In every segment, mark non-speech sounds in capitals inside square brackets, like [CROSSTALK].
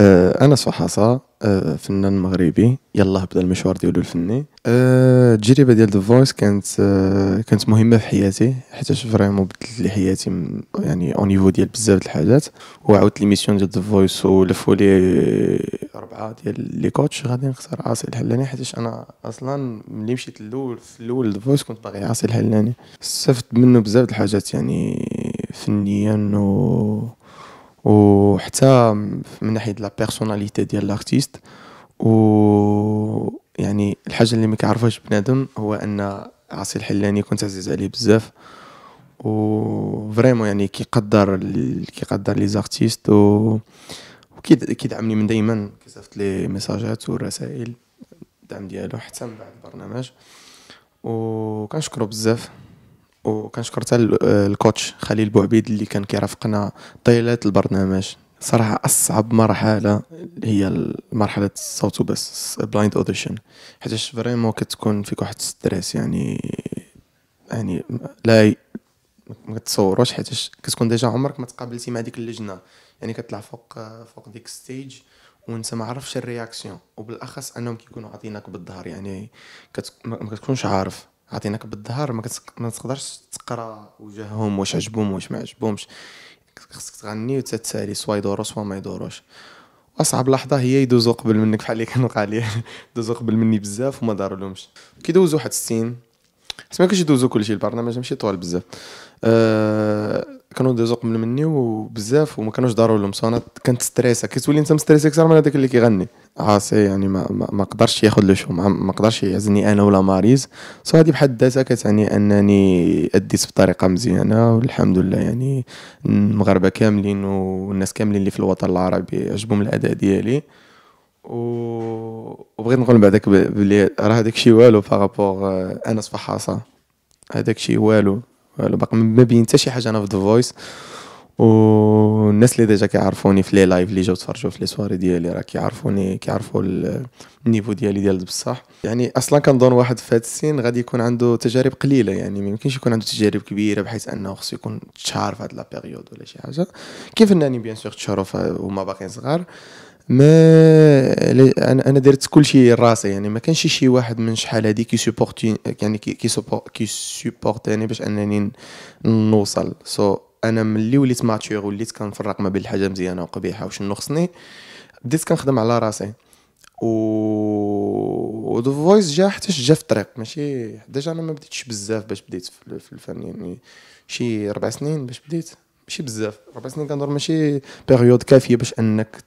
آه، أنس فحاصة آه، فنان مغربي. يلاه بدا المشوار ديالو الفني. آه، التجربة ديال The Voice كانت كانت مهمة في حياتي حيتاش vraiment بدلت لي حياتي يعني au niveau ديال بزاف د الحاجات. وعاودت l'émission ديال The Voice ولفوا لي اربعه ديال les coachs غادي نختار عاصي الحلاني حيتاش أنا أصلا ملي مشيت الأول في الأول The Voice كنت باغي عاصي الحلاني استفدت منه بزاف د الحاجات يعني فنيا و وحتى من ناحية la personnalité ديال l'artiste و يعني الحاجة اللي ما كيعرفهاش بنادم هو أن عاصي الحلاني كنت عزيز عليه بزاف. و vraiment يعني كيقدر كيقدر les artistes و كيدعمني من دائما كيصيفط لي ميساجات ورسائل الدعم ديالو حتى من بعد البرنامج. و كنشكرو بزاف. وكنشكر حتى ال coach خليل بوعبيد اللي كان كيرافقنا طيلة البرنامج. صراحة أصعب مرحلة هي مرحلة الصوت وبس blind audition حيتاش vraiment كتكون فيك واحد stress يعني يعني لا ما كتصوروش حيتاش كتكون déjà عمرك ما تقابلتي مع ديك اللجنة. يعني كتطلع فوق فوق ديك stage وانت ما عرفش ال réaction. وبالأخص أنهم كيكونوا عاطينك بالظهر. يعني كت... ما كتكونش عارف. عاطيناك بالظهر ما, ما تقدرش تقرأ وجههم واش عجبهم واش ما عجبهمش. خصك تغني وتتسالي سوا يدورو سوا ما يدوروش. اصعب لحظة هي يدوزو قبل منك بحال اللي كان وقع لي [LAUGHS] دوزو قبل مني بزاف وما دارولهمش. كيدوزو واحد 60 حيت ما كاينش يدوزو كلشي البرنامج ماشي طوال بزاف أه كانوا دوزو قبل مني وبزاف وما كانوش داروا لهم so أنا كنت stressé كتولي انت مستريس أكثر من هذاك اللي كيغني عاصي يعني ما ما, ما قدرش ياخذ le choix ما قدرش يعزني أنا ولا ماريز so هذه بحد ذاتها كتعني انني اديت بطريقه مزيانه والحمد لله يعني المغاربه كاملين والناس كاملين اللي في الوطن العربي عجبهم الاداء ديالي. وبغيت نقول بعدا بلي راه هذاك الشيء والو par rapport أنس فحاصة. هذاك الشيء والو والو باقي ما بين حتى شي حاجة أنا في The Voice والناس اللي déjà كيعرفوني في les lives اللي جاو تفرجوا في les soirées ديالي راه كيعرفوني كيعرفوا ال niveau ديالي ديال بصح. يعني أصلا كنظن واحد في هذا السن غادي يكون عنده تجارب قليلة يعني ما يمكنش يكون عنده تجارب كبيرة بحيث أنه خصو يكون تشهر في هاد la période ولا شي حاجة. كيف فنانين bien sûr تشهروا وما باقيين صغار. ما أنا درت كل شيء راسي يعني ما كانش شي واحد من شحال هادي كي سوبورتي يعني كي كي سوبورتيني باش أنني نوصل. so so أنا ملي وليت mature وليت كنفرق ما بين الحاجة مزيانة وقبيحة وشنو خصني بديت كنخدم على راسي. و The Voice جا حتى جا في الطريق ماشي déjà أنا ما بديتش بزاف باش بديت في الفن يعني شي ربع سنين باش بديت ماشي بزاف. ربع سنين كنظن ماشي période كافية باش أنك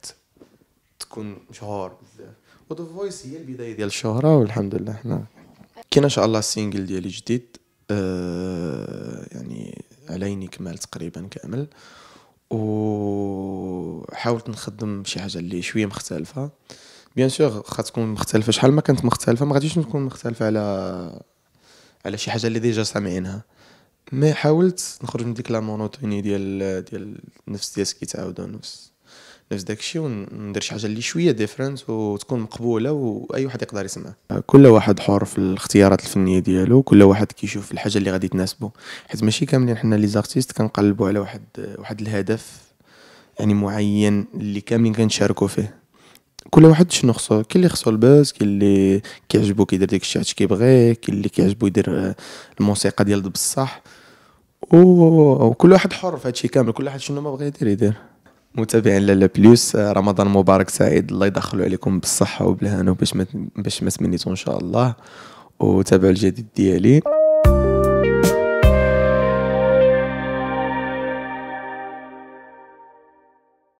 تكون مشهور بزاف و The Voice هي البداية ديال الشهرة والحمد لله حنا كاين إن شاء الله ال single ديالي جديد آه يعني عليني كمال تقريبا كامل. وحاولت نخدم شي حاجة اللي شوية مختلفة. bien sûr تكون مختلفة شحال ما كانت مختلفة ما غاديش نكون مختلفة على على شي حاجة اللي déjà سامعينها. mais حاولت نخرج من ديك la monotonie ديال ديال نفس ديال كيتعاودوا نفس نفس داكشي وندير شي حاجة اللي شوية différente وتكون مقبولة وأي واحد يقدر يسمع كل واحد حر في الاختيارات الفنية ديالو كل واحد كيشوف الحاجة اللي غادي تناسبو. حيت ماشي كاملين حنا les artistes كنقلبوا على واحد واحد الهدف يعني معين اللي كاملين كنشاركوا فيه. كل واحد شنو خصو كاين اللي خصو ال buzz كاين اللي كيعجبو كيدير داك الشيء علاش كيبغيه كاين اللي كيعجبو يدير الموسيقى ديال بصح وكل واحد حر في هادشي كامل كل واحد شنو ما بغى يدير يدير. متابعين لالا بلوس رمضان مبارك سعيد. الله يدخلوا عليكم بالصحة وبالهنا باش ما باش ما تمنيتو إن شاء الله. وتابعوا الجديد ديالي.